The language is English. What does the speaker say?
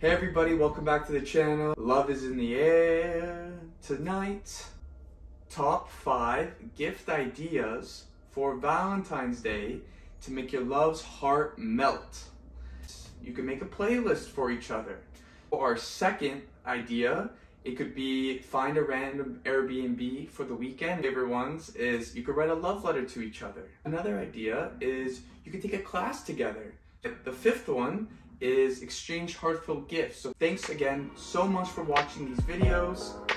Hey everybody, welcome back to the channel. Love is in the air. Tonight, top five gift ideas for Valentine's Day to make your love's heart melt. You can make a playlist for each other. Our second idea, it could be find a random Airbnb for the weekend. Favorite ones is you could write a love letter to each other. Another idea is you could take a class together. The fifth one is exchange heartfelt gifts. So thanks again so much for watching these videos.